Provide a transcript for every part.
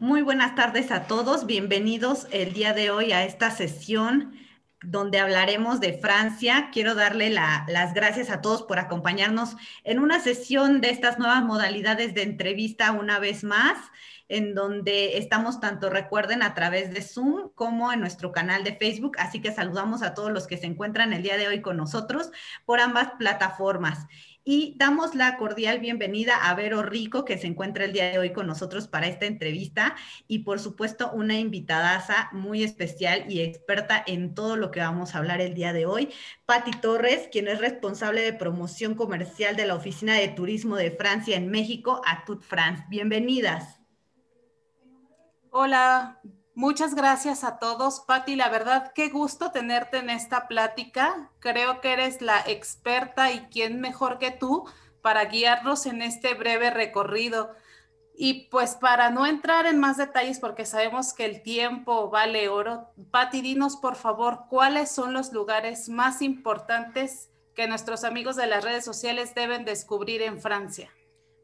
Muy buenas tardes a todos. Bienvenidos el día de hoy a esta sesión donde hablaremos de Francia. Quiero darle las gracias a todos por acompañarnos en una sesión de estas nuevas modalidades de entrevista una vez más, en donde estamos tanto, recuerden, a través de Zoom como en nuestro canal de Facebook. Así que saludamos a todos los que se encuentran el día de hoy con nosotros por ambas plataformas. Y damos la cordial bienvenida a Vero Rico, que se encuentra el día de hoy con nosotros para esta entrevista, y por supuesto una invitadaza muy especial y experta en todo lo que vamos a hablar el día de hoy, Patti Torres, quien es responsable de promoción comercial de la Oficina de Turismo de Francia en México, Atut France. Bienvenidas. Hola, Muchas gracias a todos. Patti, la verdad, qué gusto tenerte en esta plática. Creo que eres la experta y quién mejor que tú para guiarnos en este breve recorrido. Y pues para no entrar en más detalles, porque sabemos que el tiempo vale oro, Patti, dinos por favor cuáles son los lugares más importantes que nuestros amigos de las redes sociales deben descubrir en Francia.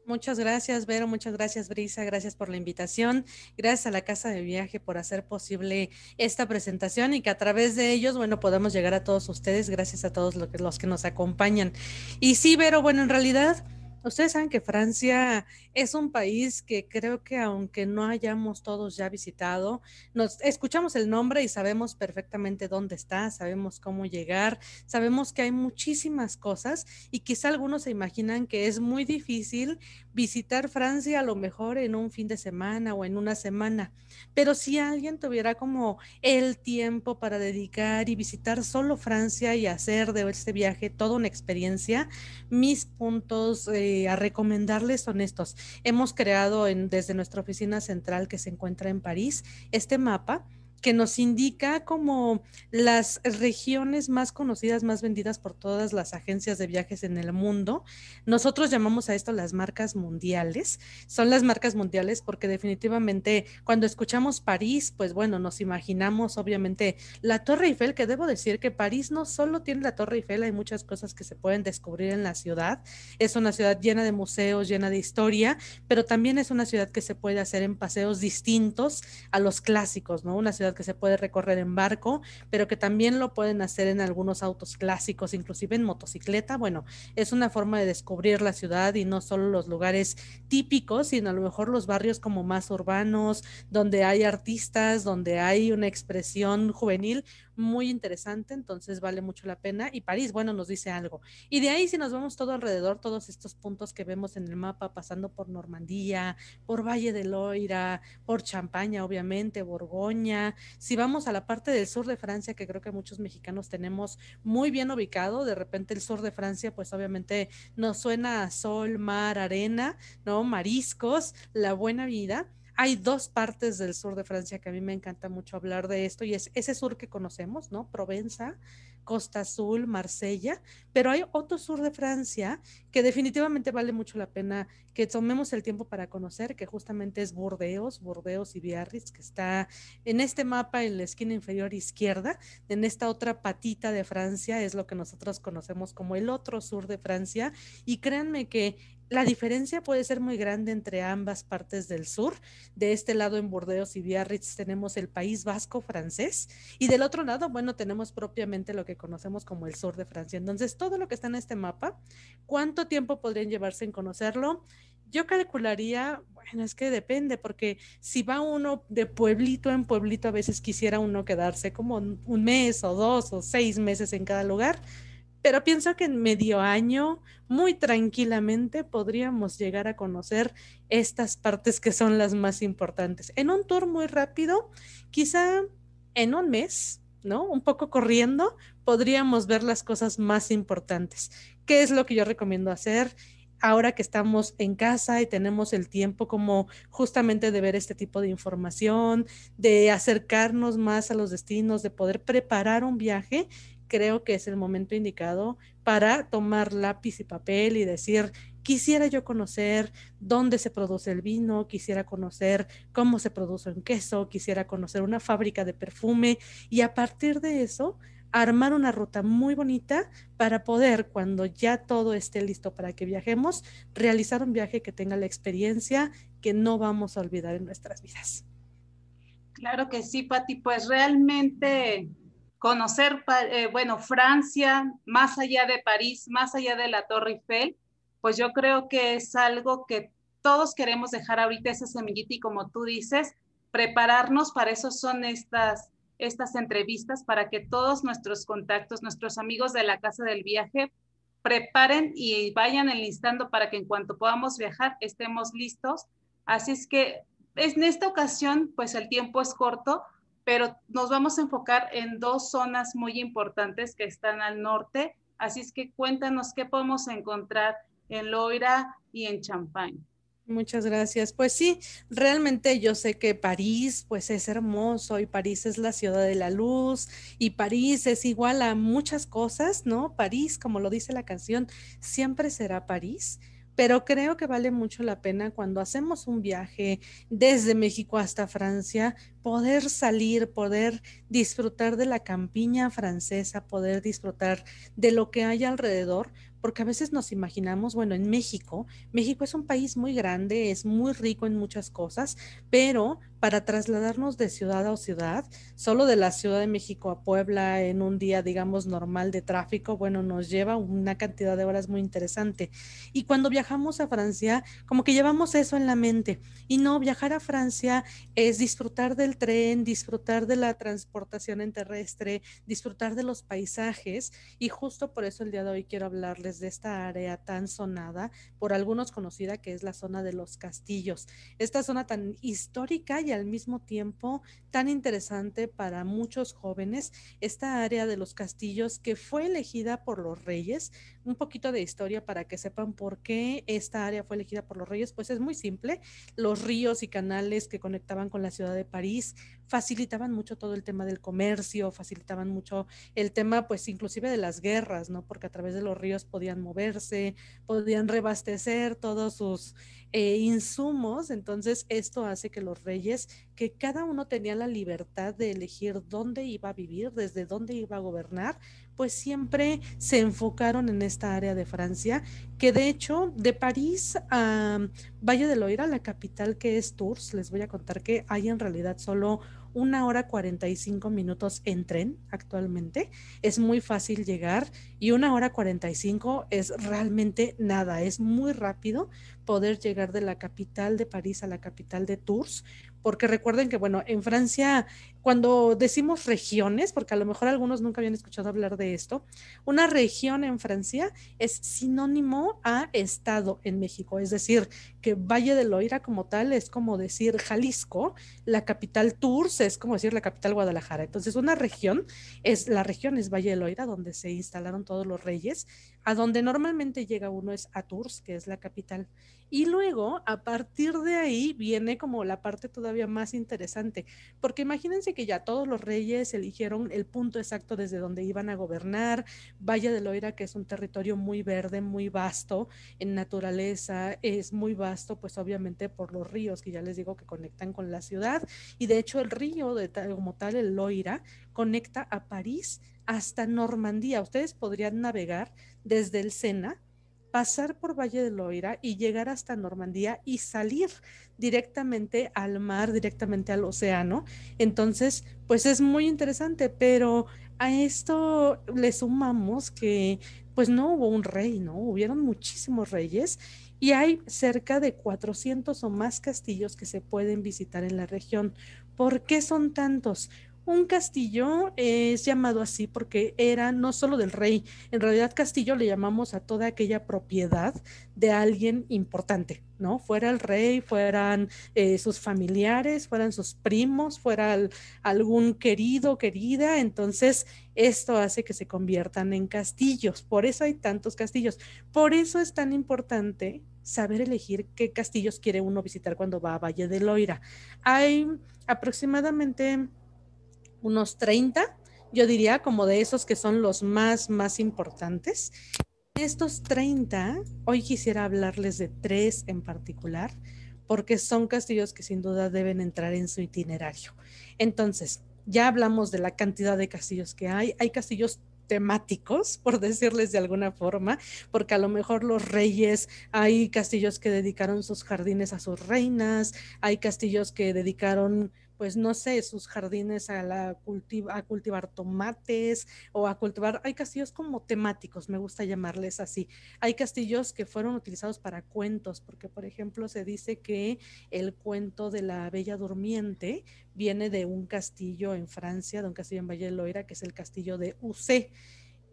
Muchas gracias, Vero. Muchas gracias, Brisa. Gracias por la invitación. Gracias a la Casa de Viaje por hacer posible esta presentación y que a través de ellos, bueno, podamos llegar a todos ustedes. Gracias a todos los que, los que nos acompañan. Y sí, Vero, bueno, en realidad Ustedes saben que Francia es un país que creo que aunque no hayamos todos ya visitado, nos escuchamos el nombre y sabemos perfectamente dónde está, sabemos cómo llegar, sabemos que hay muchísimas cosas y quizá algunos se imaginan que es muy difícil visitar Francia a lo mejor en un fin de semana o en una semana, pero si alguien tuviera como el tiempo para dedicar y visitar solo Francia y hacer de este viaje toda una experiencia, mis puntos eh, a recomendarles son estos. Hemos creado en, desde nuestra oficina central que se encuentra en París este mapa que nos indica como las regiones más conocidas, más vendidas por todas las agencias de viajes en el mundo. Nosotros llamamos a esto las marcas mundiales. Son las marcas mundiales porque definitivamente cuando escuchamos París, pues bueno, nos imaginamos obviamente la Torre Eiffel, que debo decir que París no solo tiene la Torre Eiffel, hay muchas cosas que se pueden descubrir en la ciudad. Es una ciudad llena de museos, llena de historia, pero también es una ciudad que se puede hacer en paseos distintos a los clásicos, ¿no? Una ciudad que se puede recorrer en barco, pero que también lo pueden hacer en algunos autos clásicos, inclusive en motocicleta. Bueno, es una forma de descubrir la ciudad y no solo los lugares típicos, sino a lo mejor los barrios como más urbanos, donde hay artistas, donde hay una expresión juvenil muy interesante, entonces vale mucho la pena. Y París, bueno, nos dice algo. Y de ahí, si nos vemos todo alrededor, todos estos puntos que vemos en el mapa, pasando por Normandía, por Valle de Loira, por Champaña, obviamente, Borgoña. Si vamos a la parte del sur de Francia, que creo que muchos mexicanos tenemos muy bien ubicado, de repente el sur de Francia, pues obviamente nos suena a sol, mar, arena, ¿no? Mariscos, la buena vida hay dos partes del sur de Francia que a mí me encanta mucho hablar de esto y es ese sur que conocemos, ¿no? Provenza, Costa Azul, Marsella, pero hay otro sur de Francia que definitivamente vale mucho la pena que tomemos el tiempo para conocer, que justamente es Burdeos, Burdeos y Biarritz, que está en este mapa en la esquina inferior izquierda, en esta otra patita de Francia, es lo que nosotros conocemos como el otro sur de Francia, y créanme que la diferencia puede ser muy grande entre ambas partes del sur. De este lado en Burdeos y Biarritz tenemos el País Vasco francés y del otro lado, bueno, tenemos propiamente lo que conocemos como el sur de Francia. Entonces, todo lo que está en este mapa, ¿cuánto tiempo podrían llevarse en conocerlo? Yo calcularía, bueno, es que depende, porque si va uno de pueblito en pueblito, a veces quisiera uno quedarse como un mes o dos o seis meses en cada lugar pero pienso que en medio año, muy tranquilamente, podríamos llegar a conocer estas partes que son las más importantes. En un tour muy rápido, quizá en un mes, ¿no? Un poco corriendo, podríamos ver las cosas más importantes. ¿Qué es lo que yo recomiendo hacer? ahora que estamos en casa y tenemos el tiempo como justamente de ver este tipo de información, de acercarnos más a los destinos, de poder preparar un viaje, creo que es el momento indicado para tomar lápiz y papel y decir, quisiera yo conocer dónde se produce el vino, quisiera conocer cómo se produce un queso, quisiera conocer una fábrica de perfume y a partir de eso armar una ruta muy bonita para poder, cuando ya todo esté listo para que viajemos, realizar un viaje que tenga la experiencia que no vamos a olvidar en nuestras vidas. Claro que sí, Pati, pues realmente conocer, eh, bueno, Francia, más allá de París, más allá de la Torre Eiffel, pues yo creo que es algo que todos queremos dejar ahorita ese semillita y como tú dices, prepararnos, para eso son estas, estas entrevistas, para que todos nuestros contactos, nuestros amigos de la casa del viaje, preparen y vayan enlistando para que en cuanto podamos viajar estemos listos. Así es que en esta ocasión, pues el tiempo es corto, pero nos vamos a enfocar en dos zonas muy importantes que están al norte. Así es que cuéntanos qué podemos encontrar en Loira y en Champagne. Muchas gracias. Pues sí, realmente yo sé que París pues es hermoso y París es la ciudad de la luz y París es igual a muchas cosas, ¿no? París, como lo dice la canción, siempre será París pero creo que vale mucho la pena cuando hacemos un viaje desde México hasta Francia, poder salir, poder disfrutar de la campiña francesa, poder disfrutar de lo que hay alrededor, porque a veces nos imaginamos, bueno, en México, México es un país muy grande, es muy rico en muchas cosas, pero para trasladarnos de ciudad a ciudad, solo de la Ciudad de México a Puebla en un día, digamos, normal de tráfico, bueno, nos lleva una cantidad de horas muy interesante. Y cuando viajamos a Francia, como que llevamos eso en la mente. Y no, viajar a Francia es disfrutar del tren, disfrutar de la transportación en terrestre, disfrutar de los paisajes. Y justo por eso el día de hoy quiero hablarles de esta área tan sonada, por algunos conocida, que es la zona de los castillos. Esta zona tan histórica y al mismo tiempo tan interesante para muchos jóvenes, esta área de los castillos que fue elegida por los reyes. Un poquito de historia para que sepan por qué esta área fue elegida por los reyes, pues es muy simple. Los ríos y canales que conectaban con la ciudad de París facilitaban mucho todo el tema del comercio, facilitaban mucho el tema, pues inclusive de las guerras, ¿no? Porque a través de los ríos podían moverse, podían rebastecer todos sus eh, insumos. Entonces, esto hace que los reyes, que cada uno tenía la libertad de elegir dónde iba a vivir, desde dónde iba a gobernar, pues siempre se enfocaron en esta área de Francia, que de hecho de París a Valle de Loira, la capital que es Tours, les voy a contar que hay en realidad solo una hora 45 minutos en tren actualmente. Es muy fácil llegar y una hora 45 es realmente nada, es muy rápido poder llegar de la capital de París a la capital de Tours, porque recuerden que, bueno, en Francia, cuando decimos regiones, porque a lo mejor algunos nunca habían escuchado hablar de esto, una región en Francia es sinónimo a estado en México, es decir, que Valle de Loira como tal es como decir Jalisco, la capital Tours es como decir la capital Guadalajara. Entonces, una región es, la región es Valle de Loira, donde se instalaron todos los reyes, a donde normalmente llega uno es a Tours, que es la capital. Y luego, a partir de ahí, viene como la parte todavía más interesante, porque imagínense que ya todos los reyes eligieron el punto exacto desde donde iban a gobernar, Valle de Loira, que es un territorio muy verde, muy vasto en naturaleza, es muy vasto, pues obviamente por los ríos que ya les digo que conectan con la ciudad, y de hecho el río de como tal, el Loira, conecta a París hasta Normandía. Ustedes podrían navegar desde el Sena pasar por Valle de Loira y llegar hasta Normandía y salir directamente al mar, directamente al océano. Entonces, pues es muy interesante, pero a esto le sumamos que pues no hubo un rey, ¿no? Hubieron muchísimos reyes y hay cerca de 400 o más castillos que se pueden visitar en la región. ¿Por qué son tantos? Un castillo es llamado así porque era no solo del rey, en realidad castillo le llamamos a toda aquella propiedad de alguien importante, ¿no? Fuera el rey, fueran eh, sus familiares, fueran sus primos, fuera algún querido, querida, entonces esto hace que se conviertan en castillos, por eso hay tantos castillos, por eso es tan importante saber elegir qué castillos quiere uno visitar cuando va a Valle de Loira. Hay aproximadamente unos 30, yo diría como de esos que son los más, más importantes. Estos 30, hoy quisiera hablarles de tres en particular, porque son castillos que sin duda deben entrar en su itinerario. Entonces, ya hablamos de la cantidad de castillos que hay. Hay castillos temáticos, por decirles de alguna forma, porque a lo mejor los reyes, hay castillos que dedicaron sus jardines a sus reinas, hay castillos que dedicaron pues no sé, sus jardines a, la a cultivar tomates o a cultivar, hay castillos como temáticos, me gusta llamarles así. Hay castillos que fueron utilizados para cuentos, porque por ejemplo se dice que el cuento de la Bella Durmiente viene de un castillo en Francia, de un castillo en Valle de Loira, que es el castillo de Ucé.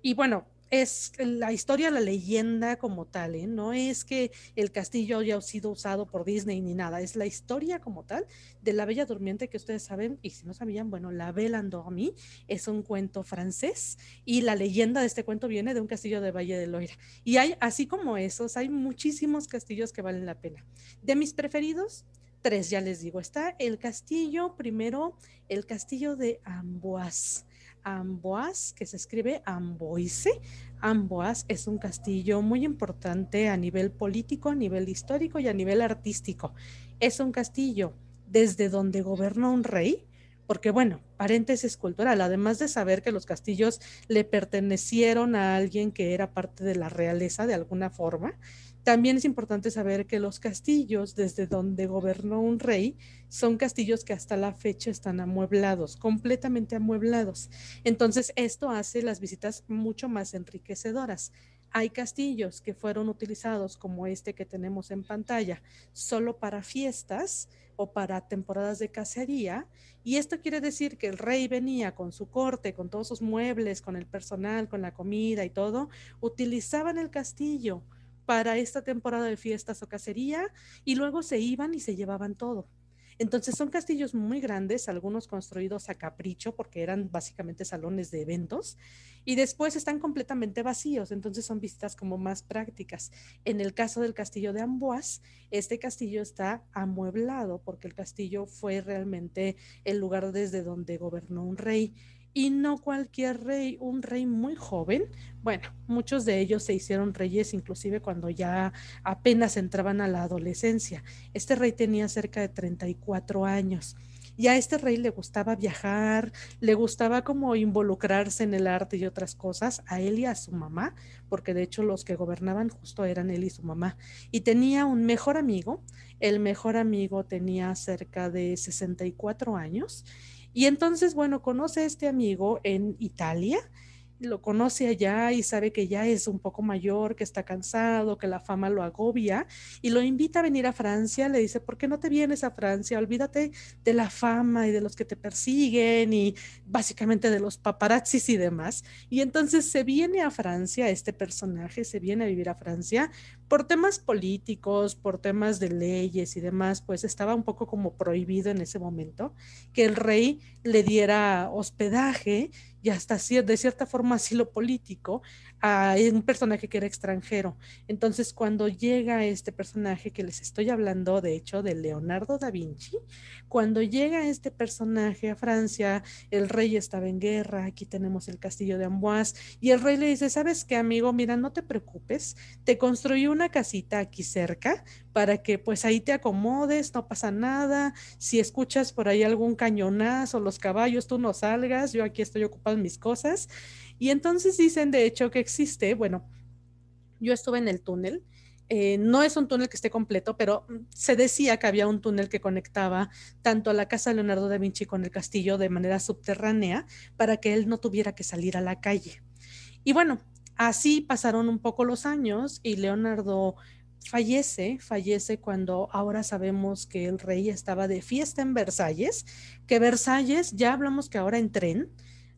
Y bueno, es la historia, la leyenda como tal, ¿eh? no es que el castillo haya sido usado por Disney ni nada, es la historia como tal de la Bella Durmiente que ustedes saben, y si no sabían, bueno, la Belle Endormie es un cuento francés y la leyenda de este cuento viene de un castillo de Valle de Loira. Y hay, así como esos, hay muchísimos castillos que valen la pena. De mis preferidos, tres, ya les digo, está el castillo, primero, el castillo de Amboise Amboise, que se escribe Amboise. Amboise es un castillo muy importante a nivel político, a nivel histórico y a nivel artístico. Es un castillo desde donde gobernó un rey, porque bueno, paréntesis cultural, además de saber que los castillos le pertenecieron a alguien que era parte de la realeza de alguna forma, también es importante saber que los castillos desde donde gobernó un rey son castillos que hasta la fecha están amueblados, completamente amueblados. Entonces, esto hace las visitas mucho más enriquecedoras. Hay castillos que fueron utilizados como este que tenemos en pantalla solo para fiestas o para temporadas de cacería. Y esto quiere decir que el rey venía con su corte, con todos sus muebles, con el personal, con la comida y todo, utilizaban el castillo para esta temporada de fiestas o cacería y luego se iban y se llevaban todo. Entonces son castillos muy grandes, algunos construidos a capricho porque eran básicamente salones de eventos y después están completamente vacíos, entonces son visitas como más prácticas. En el caso del castillo de Amboise, este castillo está amueblado porque el castillo fue realmente el lugar desde donde gobernó un rey y no cualquier rey, un rey muy joven. Bueno, muchos de ellos se hicieron reyes inclusive cuando ya apenas entraban a la adolescencia. Este rey tenía cerca de 34 años. Y a este rey le gustaba viajar, le gustaba como involucrarse en el arte y otras cosas, a él y a su mamá, porque de hecho los que gobernaban justo eran él y su mamá. Y tenía un mejor amigo, el mejor amigo tenía cerca de 64 años y entonces, bueno, conoce a este amigo en Italia, lo conoce allá y sabe que ya es un poco mayor, que está cansado, que la fama lo agobia y lo invita a venir a Francia, le dice, ¿por qué no te vienes a Francia? Olvídate de la fama y de los que te persiguen y básicamente de los paparazzis y demás. Y entonces se viene a Francia, este personaje se viene a vivir a Francia por temas políticos, por temas de leyes y demás, pues estaba un poco como prohibido en ese momento que el rey le diera hospedaje y hasta de cierta forma asilo político a un personaje que era extranjero. Entonces, cuando llega este personaje que les estoy hablando, de hecho, de Leonardo da Vinci, cuando llega este personaje a Francia, el rey estaba en guerra, aquí tenemos el castillo de Amboise, y el rey le dice, ¿sabes qué, amigo? Mira, no te preocupes, te construí una casita aquí cerca para que pues ahí te acomodes, no pasa nada, si escuchas por ahí algún cañonazo, los caballos, tú no salgas, yo aquí estoy ocupado en mis cosas. Y entonces dicen de hecho que existe, bueno, yo estuve en el túnel, eh, no es un túnel que esté completo, pero se decía que había un túnel que conectaba tanto a la casa de Leonardo da Vinci con el castillo de manera subterránea para que él no tuviera que salir a la calle. Y bueno, así pasaron un poco los años y Leonardo fallece, fallece cuando ahora sabemos que el rey estaba de fiesta en Versalles, que Versalles, ya hablamos que ahora en tren,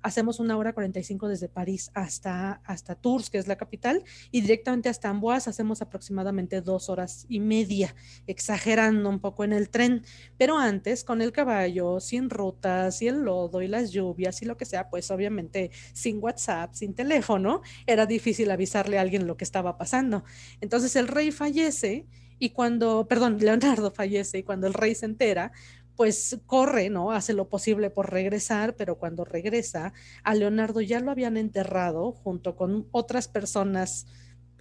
hacemos una hora 45 desde París hasta, hasta Tours, que es la capital, y directamente hasta Amboise hacemos aproximadamente dos horas y media, exagerando un poco en el tren. Pero antes, con el caballo, sin rutas y el lodo y las lluvias y lo que sea, pues obviamente sin WhatsApp, sin teléfono, era difícil avisarle a alguien lo que estaba pasando. Entonces el rey fallece y cuando, perdón, Leonardo fallece y cuando el rey se entera, pues corre, ¿no? Hace lo posible por regresar, pero cuando regresa, a Leonardo ya lo habían enterrado junto con otras personas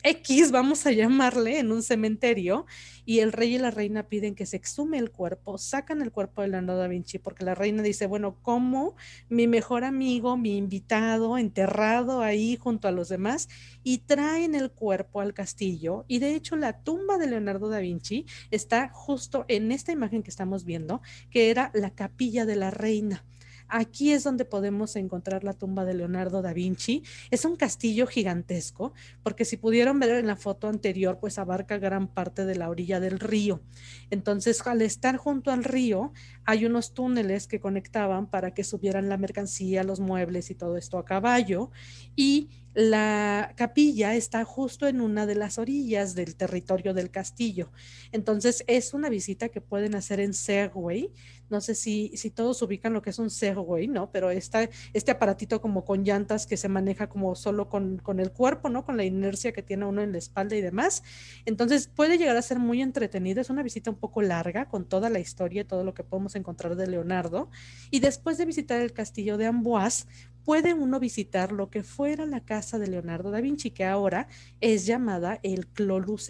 X, vamos a llamarle, en un cementerio, y el rey y la reina piden que se exhume el cuerpo, sacan el cuerpo de Leonardo da Vinci, porque la reina dice, bueno, ¿cómo mi mejor amigo, mi invitado, enterrado ahí junto a los demás, y traen el cuerpo al castillo? Y de hecho la tumba de Leonardo da Vinci está justo en esta imagen que estamos viendo, que era la capilla de la reina. Aquí es donde podemos encontrar la tumba de Leonardo da Vinci. Es un castillo gigantesco, porque si pudieron ver en la foto anterior, pues abarca gran parte de la orilla del río. Entonces, al estar junto al río, hay unos túneles que conectaban para que subieran la mercancía, los muebles y todo esto a caballo. Y la capilla está justo en una de las orillas del territorio del castillo. Entonces es una visita que pueden hacer en Segway. No sé si, si todos ubican lo que es un Segway, ¿no? Pero este aparatito como con llantas que se maneja como solo con, con el cuerpo, ¿no? Con la inercia que tiene uno en la espalda y demás. Entonces puede llegar a ser muy entretenido. Es una visita un poco larga con toda la historia y todo lo que podemos encontrar de Leonardo. Y después de visitar el castillo de Amboise, puede uno visitar lo que fuera la casa de Leonardo da Vinci, que ahora es llamada el Clos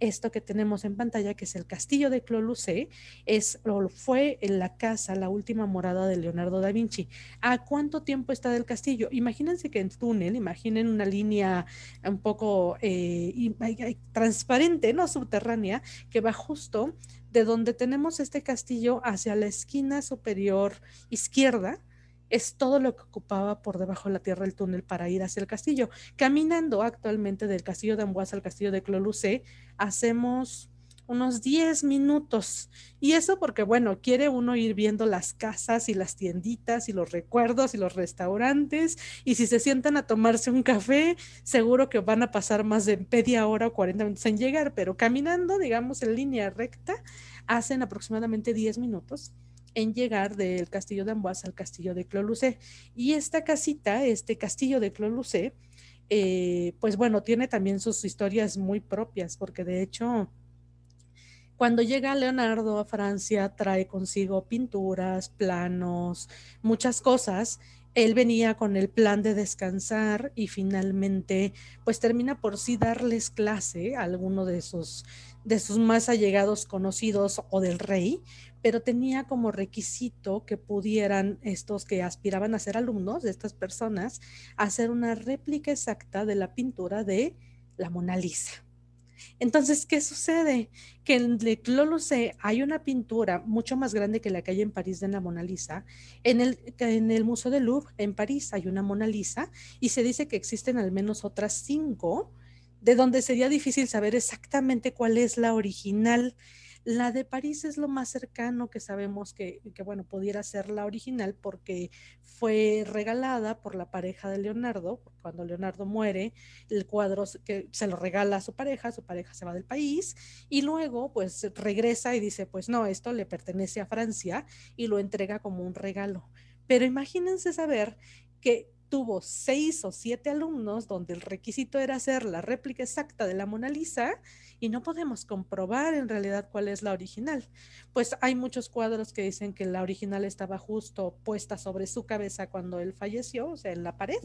Esto que tenemos en pantalla, que es el castillo de Clos es fue la casa, la última morada de Leonardo da Vinci. ¿A cuánto tiempo está del castillo? Imagínense que en túnel, imaginen una línea un poco eh, transparente, no subterránea, que va justo de donde tenemos este castillo hacia la esquina superior izquierda es todo lo que ocupaba por debajo de la tierra el túnel para ir hacia el castillo. Caminando actualmente del castillo de Amboise al castillo de Clolucé, hacemos unos 10 minutos. Y eso porque, bueno, quiere uno ir viendo las casas y las tienditas y los recuerdos y los restaurantes. Y si se sientan a tomarse un café, seguro que van a pasar más de media hora o 40 minutos en llegar, pero caminando, digamos, en línea recta, hacen aproximadamente 10 minutos en llegar del castillo de Amboise al castillo de Clolucé. Y esta casita, este castillo de Clolucé, eh, pues bueno, tiene también sus historias muy propias, porque de hecho, cuando llega Leonardo a Francia, trae consigo pinturas, planos, muchas cosas. Él venía con el plan de descansar y finalmente, pues termina por sí darles clase a alguno de sus, de sus más allegados conocidos o del rey, pero tenía como requisito que pudieran estos que aspiraban a ser alumnos de estas personas hacer una réplica exacta de la pintura de la Mona Lisa. Entonces, ¿qué sucede? Que en Le Clolosé hay una pintura mucho más grande que la que hay en París de la Mona Lisa. En el, en el Museo del Louvre, en París, hay una Mona Lisa y se dice que existen al menos otras cinco, de donde sería difícil saber exactamente cuál es la original. La de París es lo más cercano que sabemos que, bueno, pudiera ser la original porque fue regalada por la pareja de Leonardo. Cuando Leonardo muere, el cuadro que se lo regala a su pareja, su pareja se va del país y luego pues regresa y dice, pues no, esto le pertenece a Francia y lo entrega como un regalo. Pero imagínense saber que tuvo seis o siete alumnos donde el requisito era hacer la réplica exacta de la Mona Lisa y no podemos comprobar en realidad cuál es la original. Pues hay muchos cuadros que dicen que la original estaba justo puesta sobre su cabeza cuando él falleció, o sea, en la pared,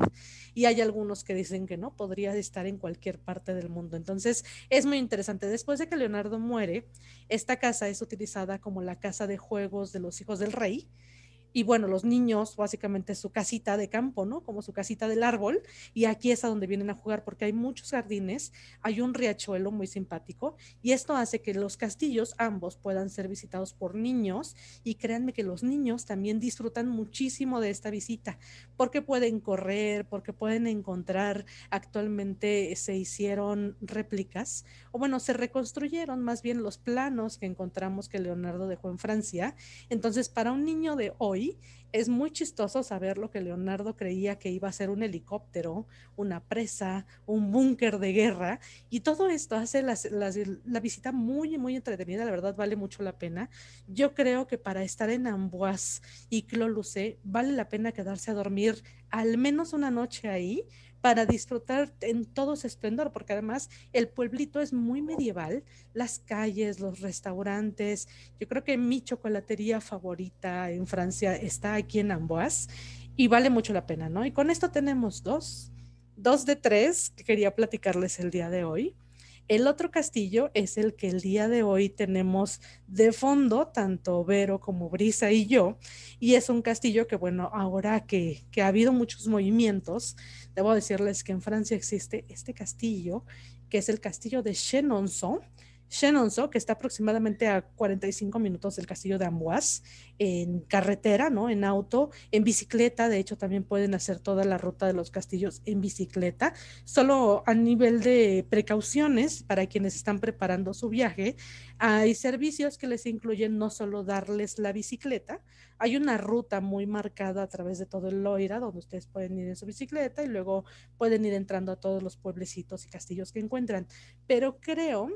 y hay algunos que dicen que no, podría estar en cualquier parte del mundo. Entonces, es muy interesante. Después de que Leonardo muere, esta casa es utilizada como la casa de juegos de los hijos del rey y bueno, los niños, básicamente su casita de campo, ¿no? Como su casita del árbol. Y aquí es a donde vienen a jugar porque hay muchos jardines, hay un riachuelo muy simpático y esto hace que los castillos ambos puedan ser visitados por niños y créanme que los niños también disfrutan muchísimo de esta visita porque pueden correr, porque pueden encontrar, actualmente se hicieron réplicas o bueno, se reconstruyeron más bien los planos que encontramos que Leonardo dejó en Francia. Entonces, para un niño de hoy, es muy chistoso saber lo que Leonardo creía que iba a ser un helicóptero, una presa, un búnker de guerra, y todo esto hace la visita muy, muy entretenida, la verdad vale mucho la pena. Yo creo que para estar en Amboise y Clolucé vale la pena quedarse a dormir al menos una noche ahí, para disfrutar en todo su esplendor, porque además el pueblito es muy medieval, las calles, los restaurantes, yo creo que mi chocolatería favorita en Francia está aquí en Amboise y vale mucho la pena, ¿no? Y con esto tenemos dos, dos de tres que quería platicarles el día de hoy. El otro castillo es el que el día de hoy tenemos de fondo, tanto Vero como Brisa y yo, y es un castillo que, bueno, ahora que, que ha habido muchos movimientos, debo decirles que en Francia existe este castillo, que es el castillo de Chenonceau, Chenonceau, que está aproximadamente a 45 minutos del castillo de Amboise, en carretera, ¿no? En auto, en bicicleta, de hecho también pueden hacer toda la ruta de los castillos en bicicleta, solo a nivel de precauciones para quienes están preparando su viaje, hay servicios que les incluyen no solo darles la bicicleta, hay una ruta muy marcada a través de todo el Loira, donde ustedes pueden ir en su bicicleta y luego pueden ir entrando a todos los pueblecitos y castillos que encuentran, pero creo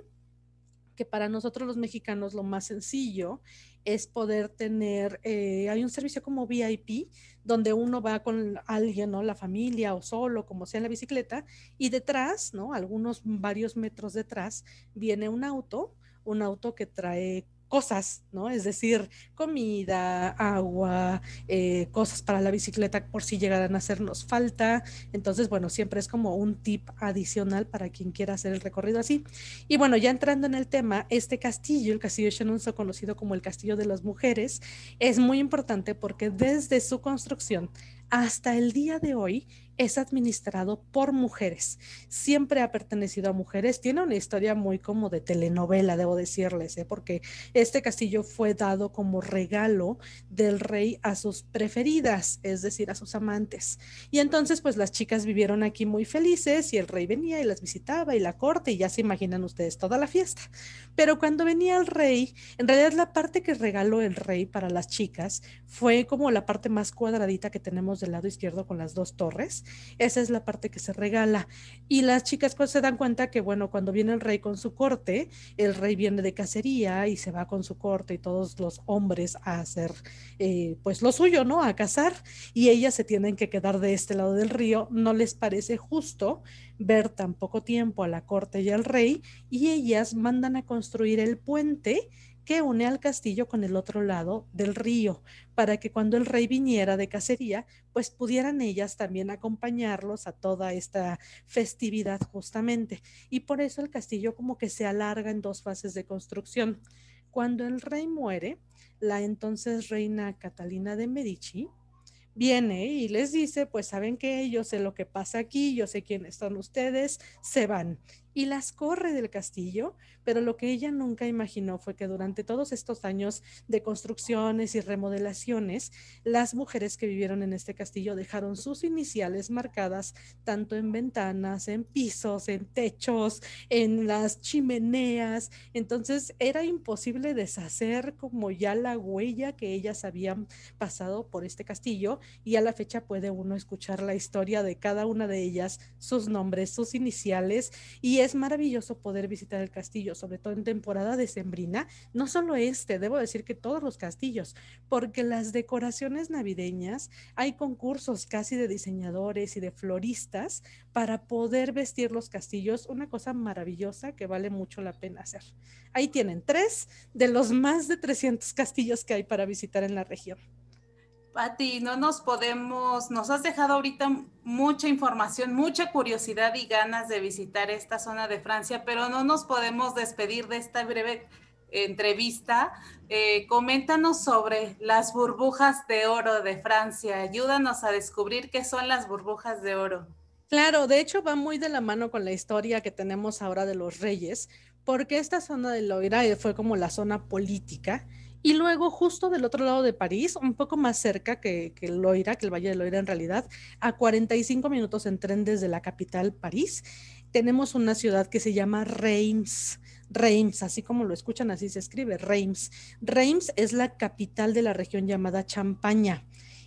que para nosotros los mexicanos lo más sencillo es poder tener, eh, hay un servicio como VIP, donde uno va con alguien, ¿no? La familia o solo, como sea en la bicicleta, y detrás, ¿no? Algunos varios metros detrás, viene un auto, un auto que trae cosas, ¿no? Es decir, comida, agua, eh, cosas para la bicicleta por si llegaran a hacernos falta. Entonces, bueno, siempre es como un tip adicional para quien quiera hacer el recorrido así. Y bueno, ya entrando en el tema, este castillo, el castillo Shenandoah, conocido como el Castillo de las Mujeres, es muy importante porque desde su construcción hasta el día de hoy es administrado por mujeres. Siempre ha pertenecido a mujeres. Tiene una historia muy como de telenovela, debo decirles, ¿eh? porque este castillo fue dado como regalo del rey a sus preferidas, es decir, a sus amantes. Y entonces, pues las chicas vivieron aquí muy felices y el rey venía y las visitaba y la corte y ya se imaginan ustedes toda la fiesta. Pero cuando venía el rey, en realidad la parte que regaló el rey para las chicas fue como la parte más cuadradita que tenemos del lado izquierdo con las dos torres esa es la parte que se regala. Y las chicas pues se dan cuenta que, bueno, cuando viene el rey con su corte, el rey viene de cacería y se va con su corte y todos los hombres a hacer eh, pues lo suyo, ¿no? A cazar. Y ellas se tienen que quedar de este lado del río. No les parece justo ver tan poco tiempo a la corte y al rey y ellas mandan a construir el puente que une al castillo con el otro lado del río, para que cuando el rey viniera de cacería, pues pudieran ellas también acompañarlos a toda esta festividad justamente. Y por eso el castillo como que se alarga en dos fases de construcción. Cuando el rey muere, la entonces reina Catalina de Medici viene y les dice, pues saben que yo sé lo que pasa aquí, yo sé quiénes son ustedes, se van y las corre del castillo, pero lo que ella nunca imaginó fue que durante todos estos años de construcciones y remodelaciones, las mujeres que vivieron en este castillo dejaron sus iniciales marcadas tanto en ventanas, en pisos, en techos, en las chimeneas. Entonces era imposible deshacer como ya la huella que ellas habían pasado por este castillo y a la fecha puede uno escuchar la historia de cada una de ellas, sus nombres, sus iniciales y es maravilloso poder visitar el castillo, sobre todo en temporada decembrina, no solo este, debo decir que todos los castillos, porque las decoraciones navideñas, hay concursos casi de diseñadores y de floristas para poder vestir los castillos, una cosa maravillosa que vale mucho la pena hacer. Ahí tienen tres de los más de 300 castillos que hay para visitar en la región. Pati, no nos podemos, nos has dejado ahorita mucha información, mucha curiosidad y ganas de visitar esta zona de Francia, pero no nos podemos despedir de esta breve entrevista. Eh, coméntanos sobre las burbujas de oro de Francia. Ayúdanos a descubrir qué son las burbujas de oro. Claro, de hecho va muy de la mano con la historia que tenemos ahora de los reyes, porque esta zona de Loira fue como la zona política y luego, justo del otro lado de París, un poco más cerca que, que Loira, que el Valle de Loira en realidad, a 45 minutos en tren desde la capital, París, tenemos una ciudad que se llama Reims. Reims, así como lo escuchan, así se escribe, Reims. Reims es la capital de la región llamada Champaña.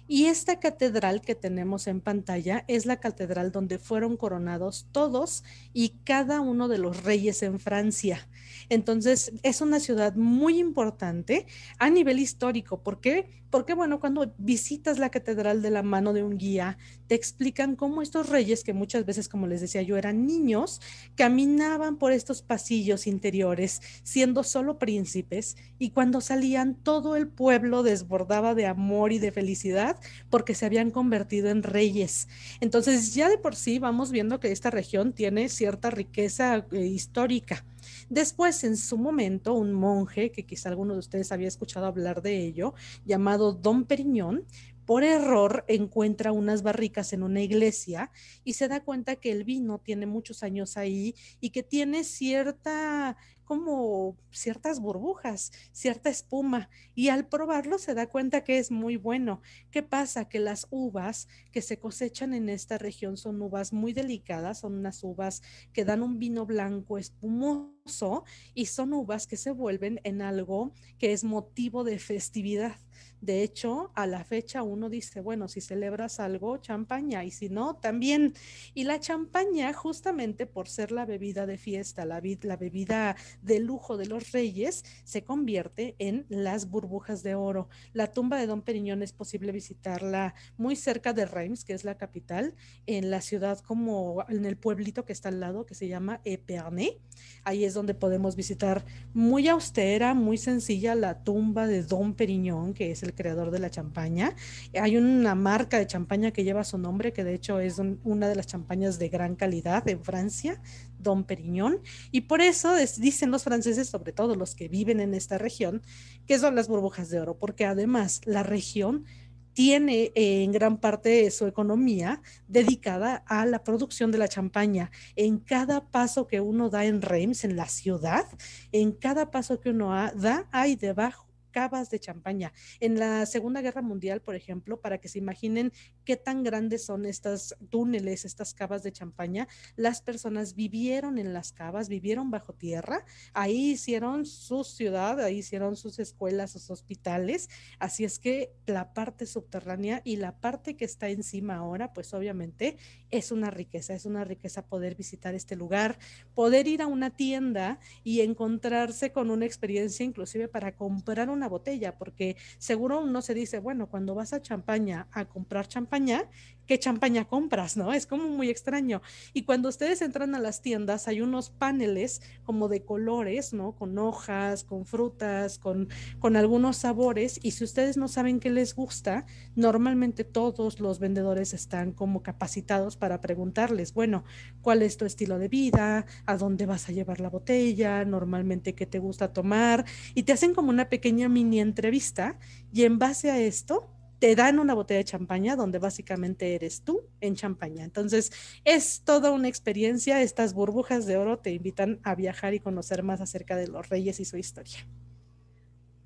Y esta catedral que tenemos en pantalla es la catedral donde fueron coronados todos y cada uno de los reyes en Francia. Entonces, es una ciudad muy importante a nivel histórico. ¿Por qué? Porque, bueno, cuando visitas la catedral de la mano de un guía, te explican cómo estos reyes, que muchas veces, como les decía yo, eran niños, caminaban por estos pasillos interiores, siendo solo príncipes, y cuando salían, todo el pueblo desbordaba de amor y de felicidad porque se habían convertido en reyes. Entonces ya de por sí vamos viendo que esta región tiene cierta riqueza eh, histórica. Después, en su momento, un monje, que quizá alguno de ustedes había escuchado hablar de ello, llamado Don Periñón, por error encuentra unas barricas en una iglesia y se da cuenta que el vino tiene muchos años ahí y que tiene cierta como ciertas burbujas, cierta espuma y al probarlo se da cuenta que es muy bueno. ¿Qué pasa? Que las uvas que se cosechan en esta región son uvas muy delicadas, son unas uvas que dan un vino blanco espumoso y son uvas que se vuelven en algo que es motivo de festividad. De hecho, a la fecha uno dice, bueno, si celebras algo, champaña, y si no, también. Y la champaña, justamente por ser la bebida de fiesta, la, bebida de lujo de los reyes, se convierte en las burbujas de oro. La tumba de Don Periñón es posible visitarla muy cerca de Reims, que es la capital, en la ciudad como en el pueblito que está al lado, que se llama Epernay. Ahí es donde podemos visitar muy austera, muy sencilla, la tumba de Don Periñón, que es el creador de la champaña. Hay una marca de champaña que lleva su nombre, que de hecho es una de las champañas de gran calidad en Francia, Don Periñón. Y por eso dicen los franceses, sobre todo los que viven en esta región, que son las burbujas de oro, porque además la región tiene en gran parte su economía dedicada a la producción de la champaña. En cada paso que uno da en Reims, en la ciudad, en cada paso que uno da, hay debajo cavas de champaña. En la Segunda Guerra Mundial, por ejemplo, para que se imaginen qué tan grandes son estas túneles, estas cavas de champaña, las personas vivieron en las cavas, vivieron bajo tierra, ahí hicieron su ciudad, ahí hicieron sus escuelas, sus hospitales, así es que la parte subterránea y la parte que está encima ahora, pues obviamente es una riqueza, es una riqueza poder visitar este lugar, poder ir a una tienda y encontrarse con una experiencia inclusive para comprar una botella, porque seguro uno se dice, bueno, cuando vas a champaña a comprar champaña, ¿qué champaña compras? ¿No? Es como muy extraño. Y cuando ustedes entran a las tiendas, hay unos paneles como de colores, ¿no? Con hojas, con frutas, con, con algunos sabores. Y si ustedes no saben qué les gusta, normalmente todos los vendedores están como capacitados para preguntarles, bueno, ¿cuál es tu estilo de vida? ¿A dónde vas a llevar la botella? Normalmente, ¿qué te gusta tomar? Y te hacen como una pequeña mini entrevista y en base a esto te dan una botella de champaña donde básicamente eres tú en champaña. Entonces, es toda una experiencia. Estas burbujas de oro te invitan a viajar y conocer más acerca de los reyes y su historia.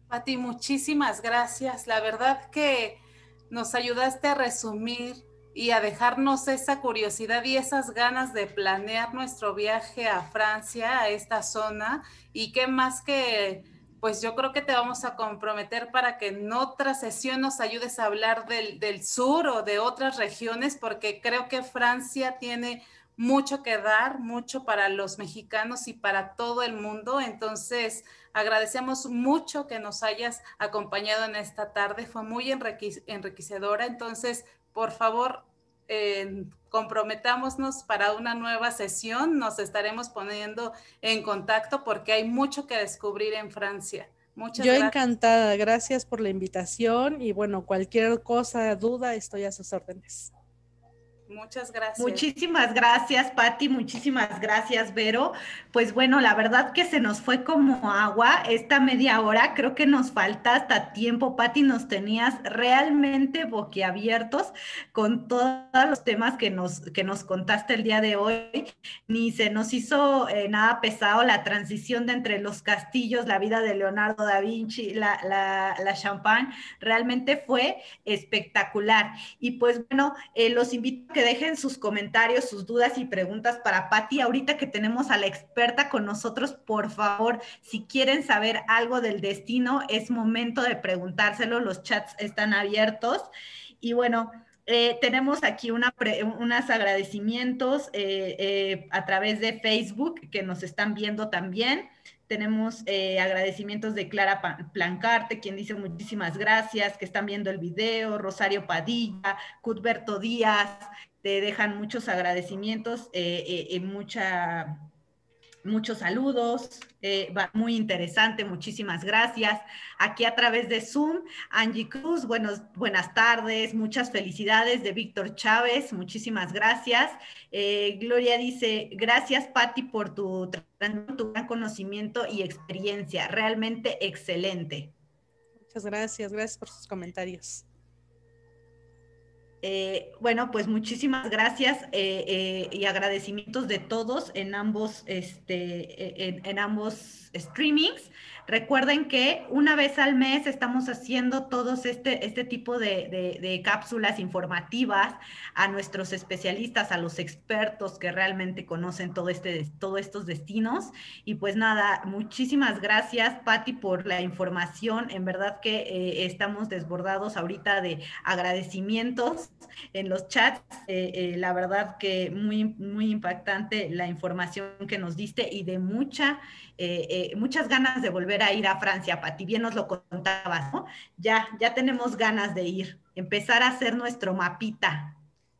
Pati, muchísimas gracias. La verdad que nos ayudaste a resumir y a dejarnos esa curiosidad y esas ganas de planear nuestro viaje a Francia, a esta zona. Y qué más que pues yo creo que te vamos a comprometer para que en otra sesión nos ayudes a hablar del, sur o de otras regiones, porque creo que Francia tiene mucho que dar, mucho para los mexicanos y para todo el mundo. Entonces, agradecemos mucho que nos hayas acompañado en esta tarde. Fue muy enriquecedora. Entonces, por favor, comprometámonos para una nueva sesión. Nos estaremos poniendo en contacto porque hay mucho que descubrir en Francia. Muchas Yo encantada, gracias por la invitación y bueno, cualquier cosa, duda, estoy a sus órdenes. Muchas gracias. Muchísimas gracias, Patti. Muchísimas gracias, Vero. Pues bueno, la verdad que se nos fue como agua esta media hora. Creo que nos falta hasta tiempo, Patti. Nos tenías realmente boquiabiertos con todos los temas que nos, que nos contaste el día de hoy. Ni se nos hizo eh, nada pesado la transición de entre los castillos, la vida de Leonardo da Vinci, la, la, la champagne. Realmente fue espectacular. Y pues bueno, eh, los invito que dejen sus comentarios, sus dudas y preguntas para Patti. Ahorita que tenemos a la experta con nosotros, por favor, si quieren saber algo del destino, es momento de preguntárselo. Los chats están abiertos. Y bueno, eh, tenemos aquí una unos agradecimientos eh, eh, a través de Facebook que nos están viendo también. Tenemos agradecimientos de Clara Plancarte, quien dice muchísimas gracias, que están viendo el video, Rosario Padilla, Cutberto Díaz, te dejan muchos agradecimientos y mucha muchos saludos, eh, muy interesante, muchísimas gracias. Aquí a través de Zoom, Angie Cruz, buenos, buenas tardes, muchas felicidades de Víctor Chávez, muchísimas gracias. Eh, Gloria dice, gracias Patti por tu, tu gran conocimiento y experiencia, realmente excelente. Muchas gracias, gracias por sus comentarios. Eh, bueno, pues muchísimas gracias eh, eh, y agradecimientos de todos en ambos, este, en, en ambos streamings. Recuerden que una vez al mes estamos haciendo todos este, este tipo de, cápsulas informativas a nuestros especialistas, a los expertos que realmente conocen todo este, todos estos destinos. Y pues nada, muchísimas gracias, Patti, por la información. En verdad que eh, estamos desbordados ahorita de agradecimientos en los chats. Eh, eh, la verdad que muy, muy impactante la información que nos diste y de mucha eh, muchas ganas de volver a ir a Francia, Pati, bien nos lo contabas, ¿no? Ya, ya tenemos ganas de ir, empezar a hacer nuestro mapita.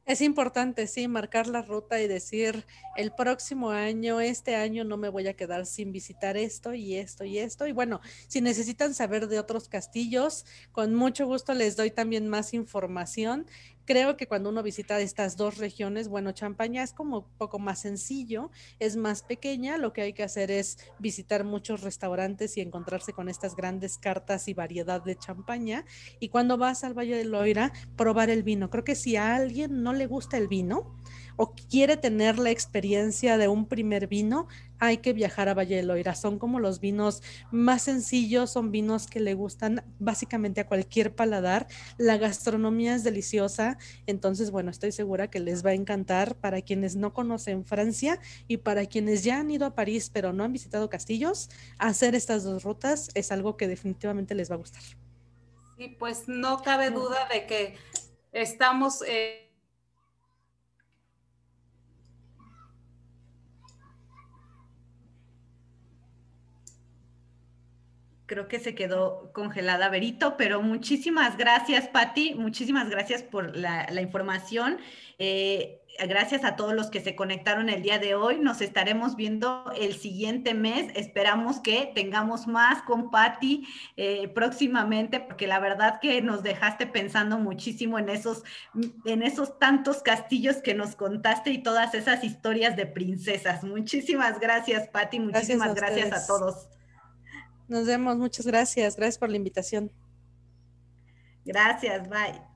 Es importante, sí, marcar la ruta y decir, el próximo año, este año no me voy a quedar sin visitar esto y esto y esto. Y bueno, si necesitan saber de otros castillos, con mucho gusto les doy también más información Creo que cuando uno visita estas dos regiones, bueno, Champaña es como un poco más sencillo, es más pequeña, lo que hay que hacer es visitar muchos restaurantes y encontrarse con estas grandes cartas y variedad de champaña. Y cuando vas al Valle de Loira, probar el vino. Creo que si a alguien no le gusta el vino, o quiere tener la experiencia de un primer vino, hay que viajar a Valle de Loira. Son como los vinos más sencillos, son vinos que le gustan básicamente a cualquier paladar. La gastronomía es deliciosa, entonces bueno, estoy segura que les va a encantar para quienes no conocen Francia y para quienes ya han ido a París pero no han visitado castillos, hacer estas dos rutas es algo que definitivamente les va a gustar. Sí, pues no cabe duda de que estamos... Eh creo que se quedó congelada Berito, pero muchísimas gracias, Patti, muchísimas gracias por la, información. Eh, gracias a todos los que se conectaron el día de hoy. Nos estaremos viendo el siguiente mes. Esperamos que tengamos más con Patti eh, próximamente, porque la verdad que nos dejaste pensando muchísimo en esos, en esos tantos castillos que nos contaste y todas esas historias de princesas. Muchísimas gracias, Patti. Muchísimas gracias a todos. Nos vemos, muchas gracias. Gracias por la invitación. Gracias, bye.